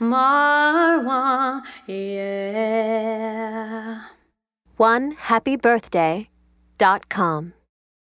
Marwan, yeah. One happy birthday dot com.